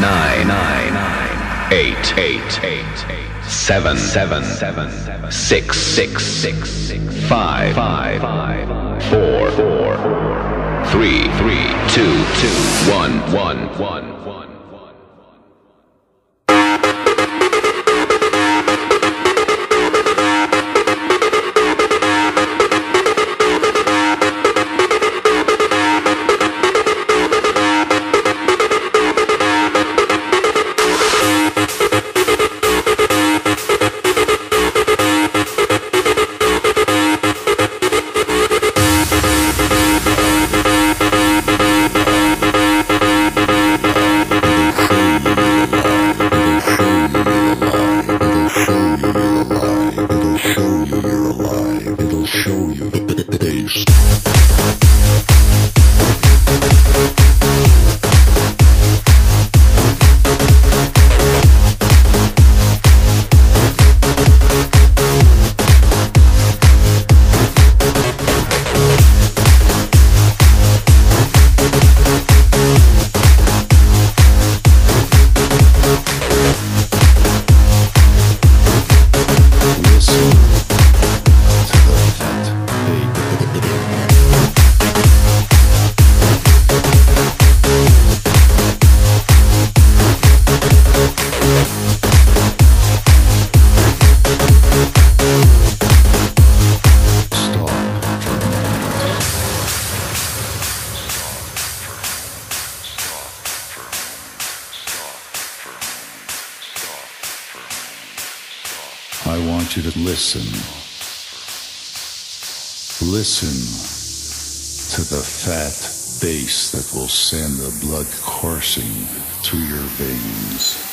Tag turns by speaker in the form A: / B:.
A: nine, nine, eight, eight, eight, seven, seven, seven, six, six, six, six, five, five, five, four, four, three, three, two, two, one, one, one, one.
B: Want you to listen. Listen to the fat bass that will send the blood coursing through your veins.